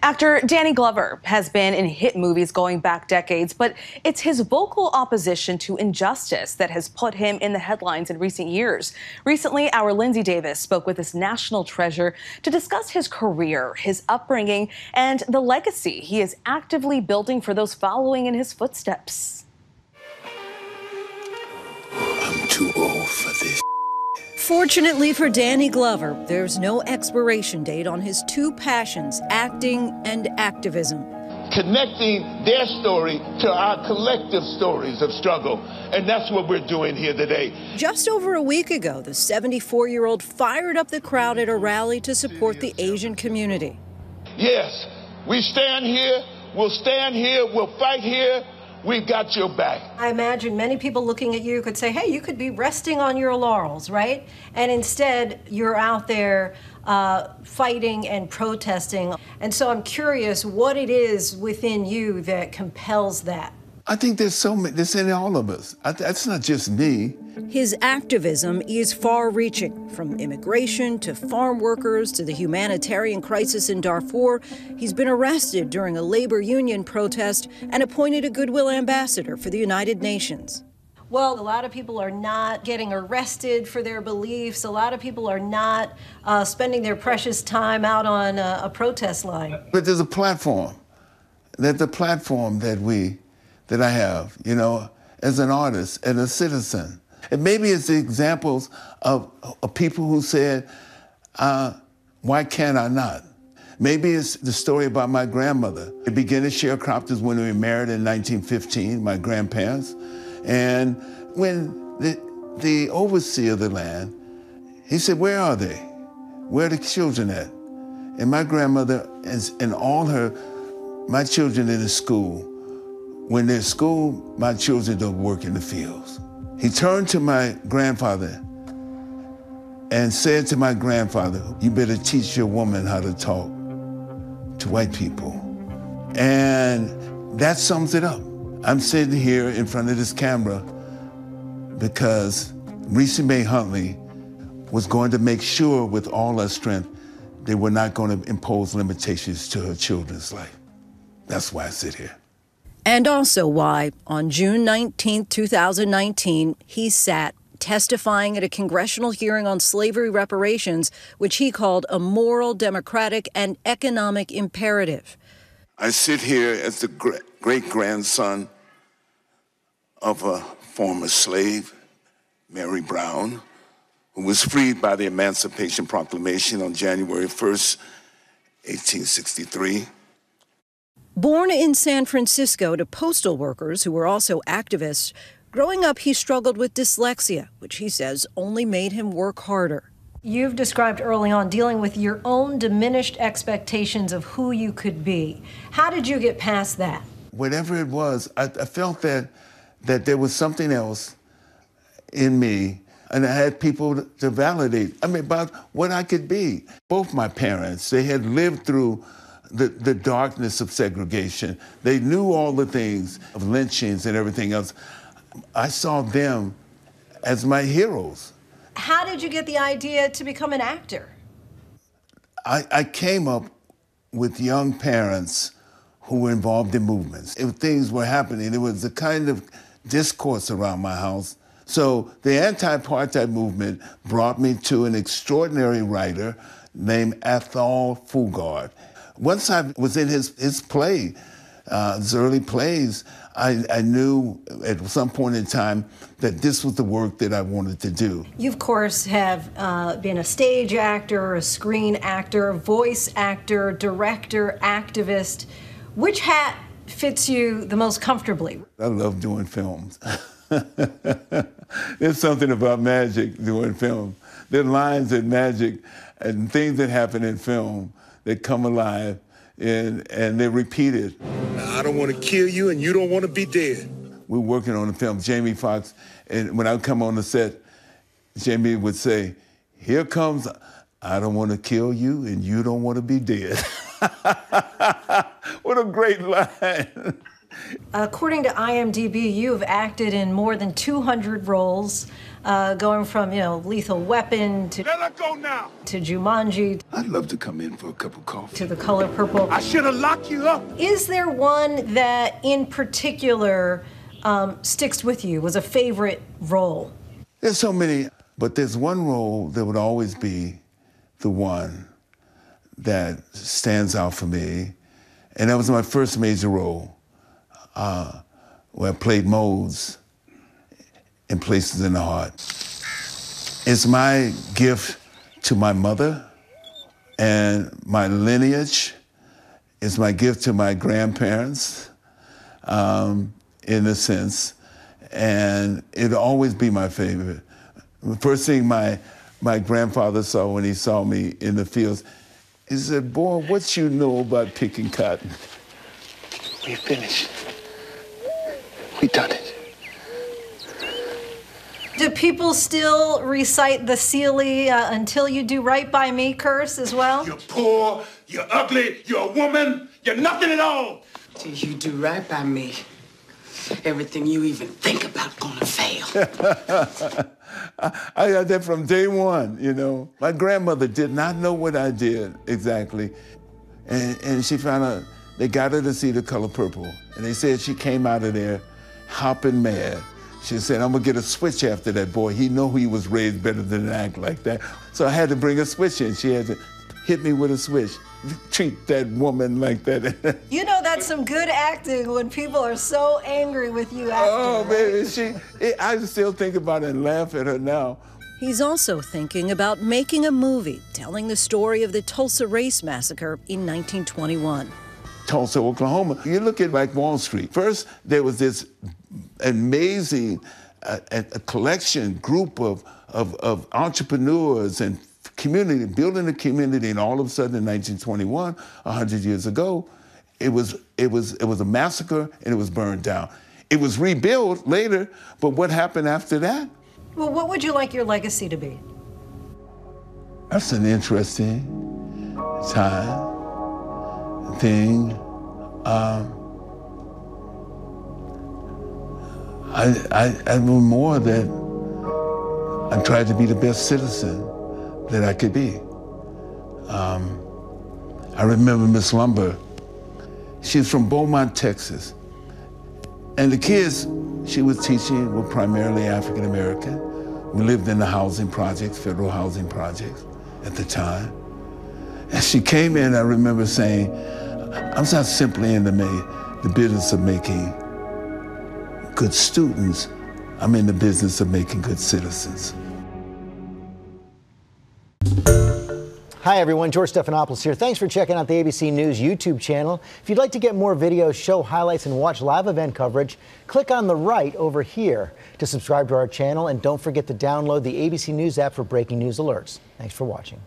Actor Danny Glover has been in hit movies going back decades, but it's his vocal opposition to injustice that has put him in the headlines in recent years. Recently, our Linsey Davis spoke with this national treasure to discuss his career, his upbringing, and the legacy he is actively building for those following in his footsteps. Fortunately for Danny Glover, there's no expiration date on his two passions, acting and activism. Connecting their story to our collective stories of struggle. And that's what we're doing here today. Just over a week ago, the 74 year old fired up the crowd at a rally to support the Asian community. Yes, we stand here, we'll stand here, we'll fight here, We've got your back. I imagine many people looking at you could say, hey, you could be resting on your laurels, right? And instead, you're out there uh, fighting and protesting. And so I'm curious what it is within you that compels that. I think there's so many, this in all of us. I, that's not just me. His activism is far reaching, from immigration to farm workers to the humanitarian crisis in Darfur. He's been arrested during a labor union protest and appointed a goodwill ambassador for the United Nations. Well, a lot of people are not getting arrested for their beliefs. A lot of people are not uh, spending their precious time out on a, a protest line. But there's a platform. There's a platform that we that I have, you know, as an artist and a citizen. And maybe it's the examples of, of people who said, uh, why can't I not? Maybe it's the story about my grandmother. The beginning sharecroppers when we married in 1915, my grandparents. And when the, the overseer of the land, he said, where are they? Where are the children at? And my grandmother and, and all her, my children in the school, when they're school, my children don't work in the fields. He turned to my grandfather and said to my grandfather, You better teach your woman how to talk to white people. And that sums it up. I'm sitting here in front of this camera because Reesa Mae Huntley was going to make sure with all her strength they were not going to impose limitations to her children's life. That's why I sit here. And also why, on June 19, 2019, he sat testifying at a congressional hearing on slavery reparations, which he called a moral, democratic, and economic imperative. I sit here as the great grandson of a former slave, Mary Brown, who was freed by the Emancipation Proclamation on January 1st, 1863. Born in San Francisco to postal workers who were also activists, growing up he struggled with dyslexia, which he says only made him work harder. You've described early on dealing with your own diminished expectations of who you could be. How did you get past that? Whatever it was, I, I felt that that there was something else in me and I had people to validate. I mean, about what I could be. Both my parents, they had lived through the, the darkness of segregation. They knew all the things of lynchings and everything else. I saw them as my heroes. How did you get the idea to become an actor? I, I came up with young parents who were involved in movements. If things were happening, there was a kind of discourse around my house. So the anti-apartheid movement brought me to an extraordinary writer named Athol Fugard once I was in his, his play, uh, his early plays, I, I, knew at some point in time that this was the work that I wanted to do. You, of course, have uh, been a stage actor, a screen actor, voice actor, director, activist. Which hat fits you the most comfortably? I love doing films. There's something about magic doing film. There are lines in magic and things that happen in film they come alive and, and they're repeated. I don't want to kill you and you don't want to be dead. We're working on the film, Jamie Foxx, and when I would come on the set, Jamie would say, here comes, I don't want to kill you and you don't want to be dead. what a great line. According to IMDb, you have acted in more than 200 roles, uh, going from you know Lethal Weapon to Let her go now. to Jumanji I'd love to come in for a cup of coffee. to The Color Purple. I should have locked you up. Is there one that in particular um, sticks with you? Was a favorite role? There's so many, but there's one role that would always be the one that stands out for me, and that was my first major role, uh, where I played Moze in Places in the Heart. It's my gift to my mother and my lineage. It's my gift to my grandparents, um, in a sense, and it'll always be my favorite. The first thing my my grandfather saw when he saw me in the fields, he said, "Boy, what you know about picking cotton?" We finished. We done it. Do people still recite the Celie uh, "Until You Do Right by Me" curse as well? You're poor, you're ugly, you're a woman, you're nothing at all. Till you do right by me, everything you even think about gonna fail. I got that from day one, you know. My grandmother did not know what I did exactly. And, and she found out, they got her to see the color purple. And they said she came out of there hopping mad. She said, I'm gonna get a switch after that boy. He know he was raised better than to act like that. So I had to bring a switch in. She had to hit me with a switch. Treat that woman like that. You know that's some good acting when people are so angry with you acting. oh, baby, she, it, I still think about it and laugh at her now. He's also thinking about making a movie telling the story of the Tulsa Race Massacre in 1921. Tulsa, Oklahoma. You look at like Wall Street. First, there was this amazing uh, a, a collection, group of, of, of entrepreneurs and community, building a community, and all of a sudden in 1921, 100 years ago, it was, it was, it was a massacre and it was burned down. It was rebuilt later, but what happened after that? Well, what would you like your legacy to be? That's an interesting time, thing. Um, I, I, I knew more that I tried to be the best citizen that I could be. Um, I remember Miss Lumber. She's from Beaumont, Texas. And the kids she was teaching were primarily African American. We lived in the housing projects, federal housing projects at the time. And she came in, I remember saying, I'm not simply in the, the business of making good students, I'm in the business of making good citizens. Hi, everyone. George Stephanopoulos here. Thanks for checking out the ABC News YouTube channel. If you'd like to get more videos, show highlights, and watch live event coverage, click on the right over here to subscribe to our channel. And don't forget to download the ABC News app for breaking news alerts. Thanks for watching.